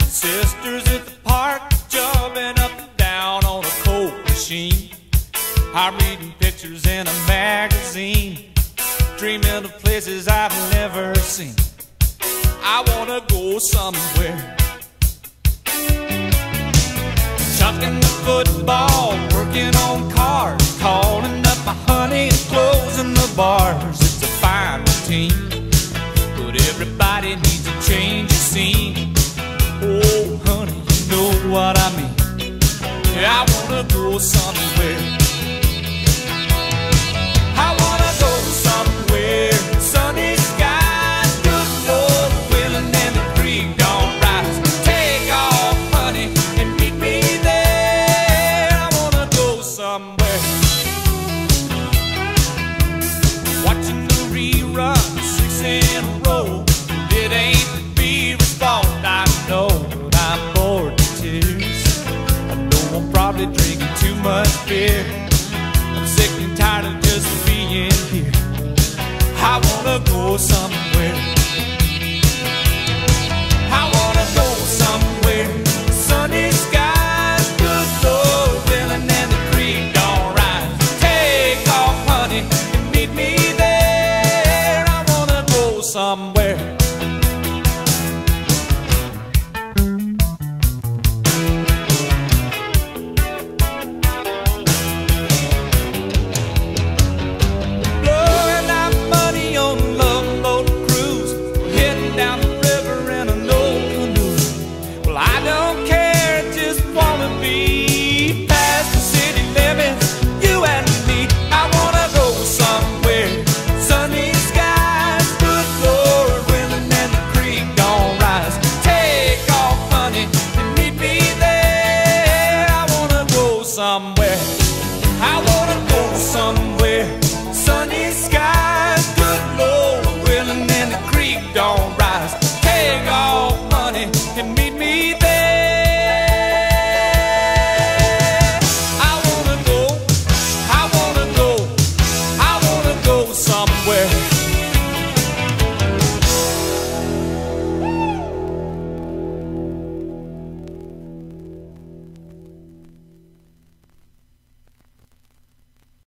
sisters at the park, jumping up and down on a coke machine. I'm reading pictures in a magazine, dreaming of places I've never seen. I wanna go somewhere. Chucking the football, working on cars, calling up my honey and closing the bars. It's a fine routine, but everybody needs a change of scene. Oh, honey, you know what I mean. I wanna go somewhere. Probably drinking too much beer. I'm sick and tired of just being here. I wanna go somewhere. I wanna go somewhere.